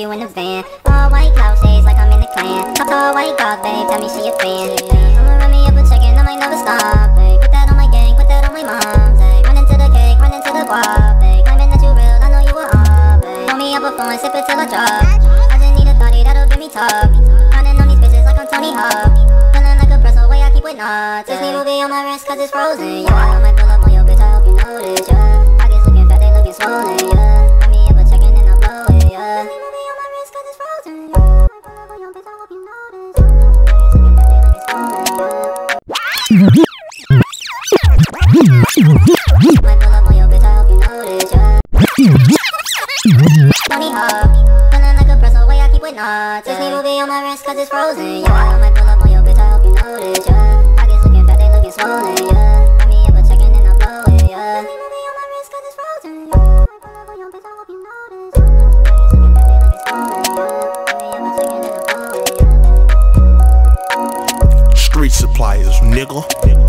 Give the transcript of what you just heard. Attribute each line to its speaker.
Speaker 1: you in the van. All white cloud shades like I'm in the clan. All white dog, babe, tell me she a fan. I'ma run me up a chicken, I might never stop, babe. Put that on my gang, put that on my mom, babe. Run into the cake, run into the guap, babe. Claiming that you real, I know you a up, babe. Call me up a phone, sip it till I drop. I just need a thotty that'll give me top. Running on these bitches like I'm Tony Hawk. Feeling like a pretzel, way I keep with knots. Disney movie on my wrist cause it's frozen, yeah. I might pull up knots. Disney movie on my it's frozen. I might pull up on your bitch, I hope you notice, yeah. Pockets looking fat, they looking swollen, yeah. Chicken and I'll blow it, yeah. Disney movie on my it's frozen. I might pull up on your bitch, I hope you notice.
Speaker 2: Suppliers, nigga.